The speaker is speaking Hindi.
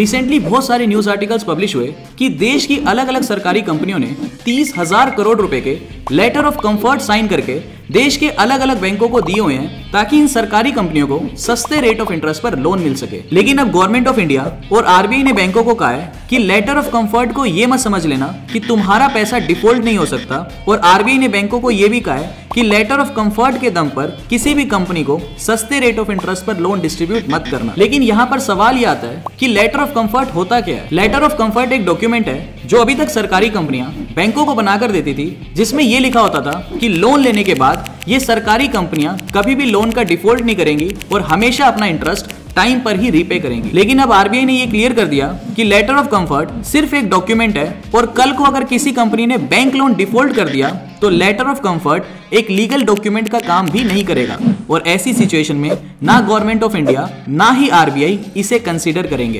रिसेंटली बहुत सारे न्यूज़ आर्टिकल्स पब्लिश हुए कि देश की अलग अलग सरकारी कंपनियों ने तीस हज़ार करोड़ रुपए के लेटर ऑफ़ कंफर्ट साइन करके देश के अलग अलग बैंकों को दिए हुए हैं ताकि इन सरकारी कंपनियों को सस्ते रेट ऑफ़ इंटरेस्ट पर लोन मिल सके। लेकिन अब गवर्नमेंट ऑफ़ इंडिया और आरबीआई ने बैंकों को कहा है कि लेटर ऑफ़ कंफर्ट को ये मत समझ लेना कि तुम्हारा पैसा डिफ़ॉल्ट नहीं हो सकता और आरबीआई ने बैंकों को यह भी कहा है कि लेटर ऑफ़ कंफर्ट के दम पर किसी भी कंपनी को सस्ते रेट ऑफ़ इंटरेस्ट पर लोन डिस्ट्रीब्यूट मत करना। लेकिन यहाँ पर सवाल ये आता है कि लेटर ऑफ़ कंफर्ट होता क्या है? लेटर ऑफ़ कंफर्ट एक डॉक्यूमेंट है जो अभी तक सरकारी कंपनियाँ बैंकों को बनाकर देती थी, जिसमें यह लिखा होता था कि लोन लेने के बाद ये सरकारी कंपनियाँ कभी भी लोन का डिफ़ॉल्ट नहीं करेंगी और हमेशा अपना इंटरेस्ट टाइम पर ही रीपे करेंगे। लेकिन अब आरबीआई ने ये क्लियर कर दिया कि लेटर ऑफ़ कंफर्ट सिर्फ़ एक डॉक्यूमेंट है और कल को अगर किसी कंपनी ने बैंक लोन डिफ़ॉल्ट कर दिया तो लेटर ऑफ़ कंफर्ट एक लीगल डॉक्यूमेंट का काम भी नहीं करेगा। और ऐसी सिचुएशन में ना गवर्नमेंट ऑफ़ इंडिया ना ही आरबीआई इसे कंसिडर करेंगे।